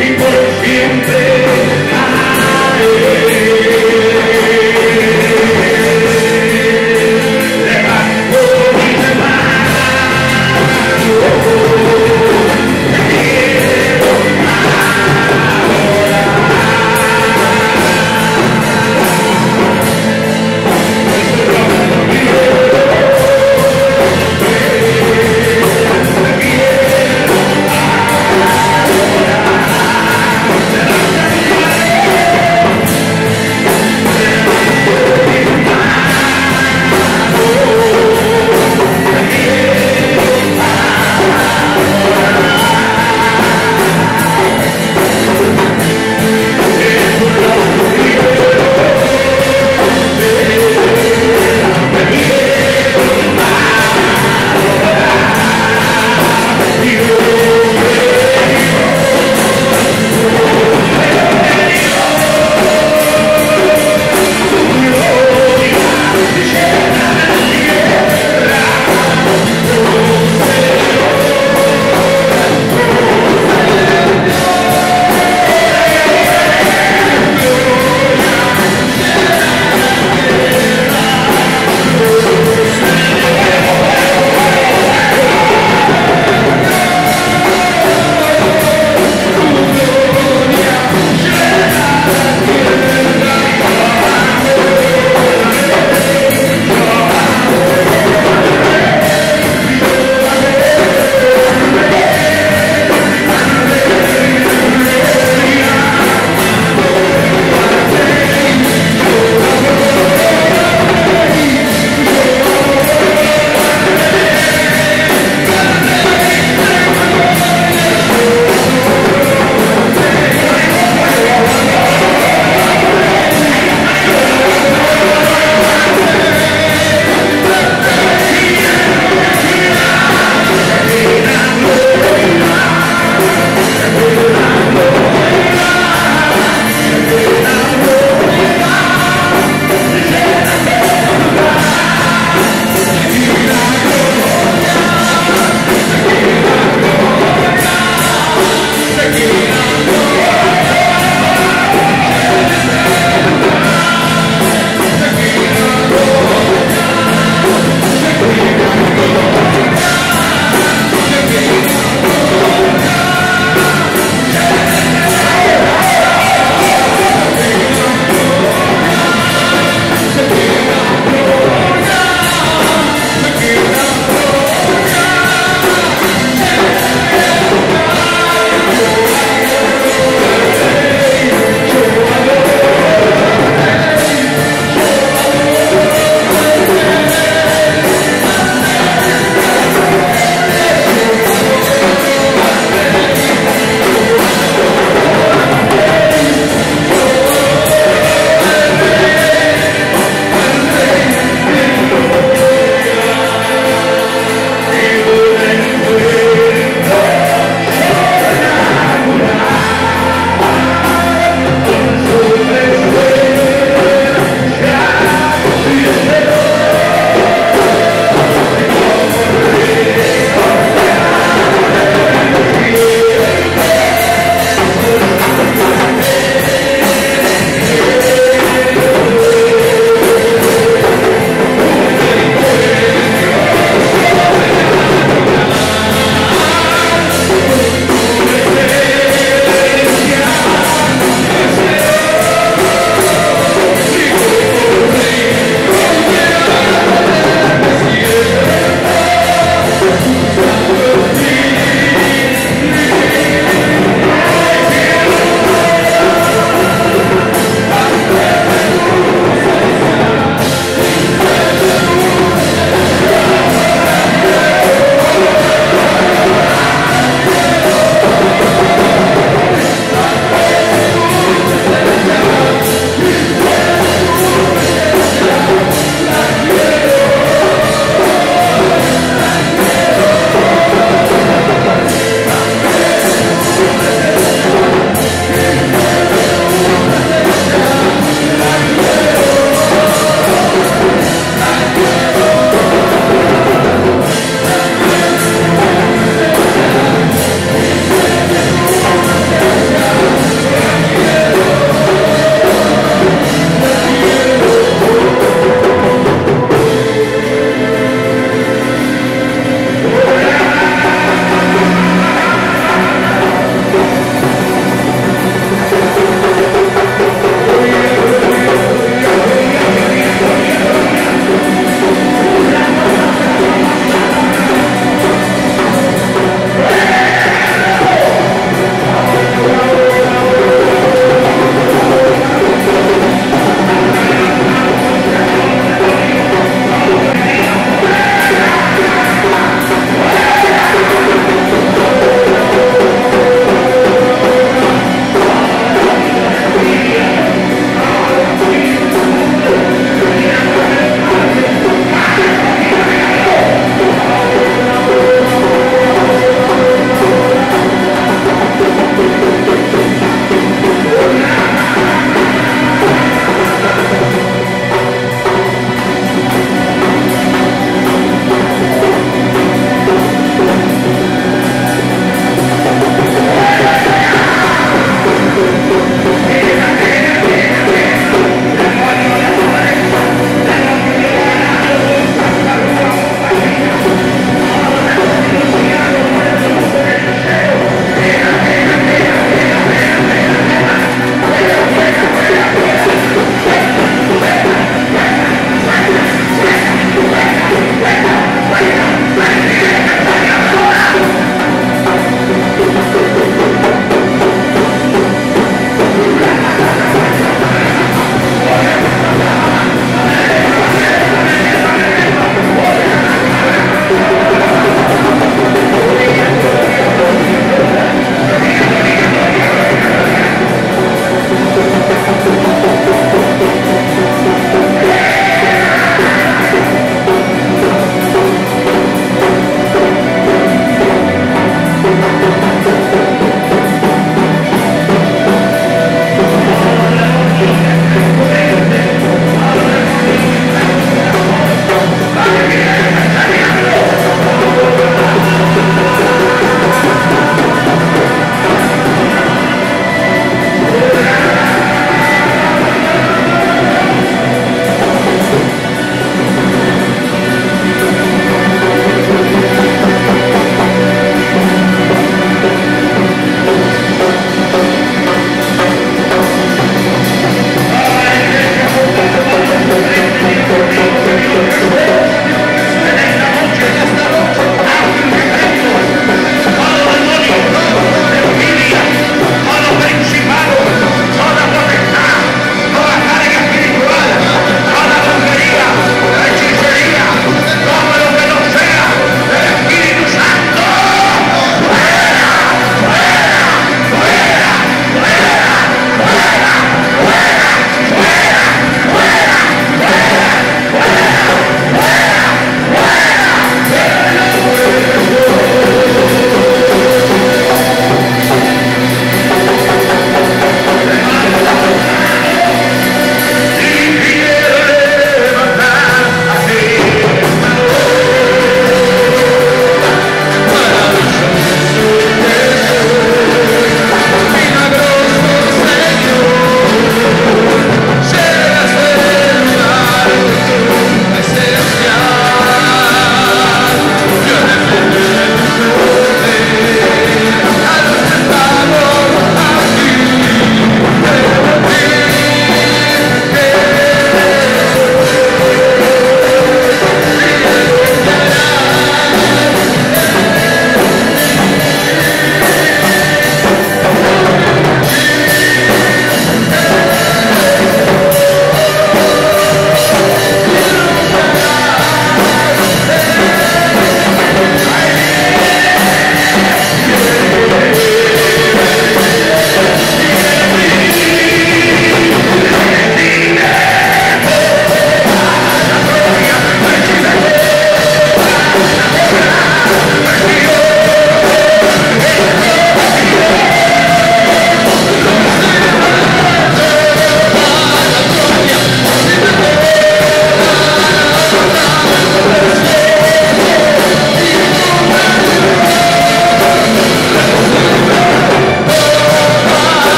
Y por siempre.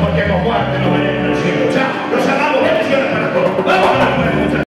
porque con muerte no veremos el cielo. Ya, nos hagamos bendiciones para todos. ¡Vamos!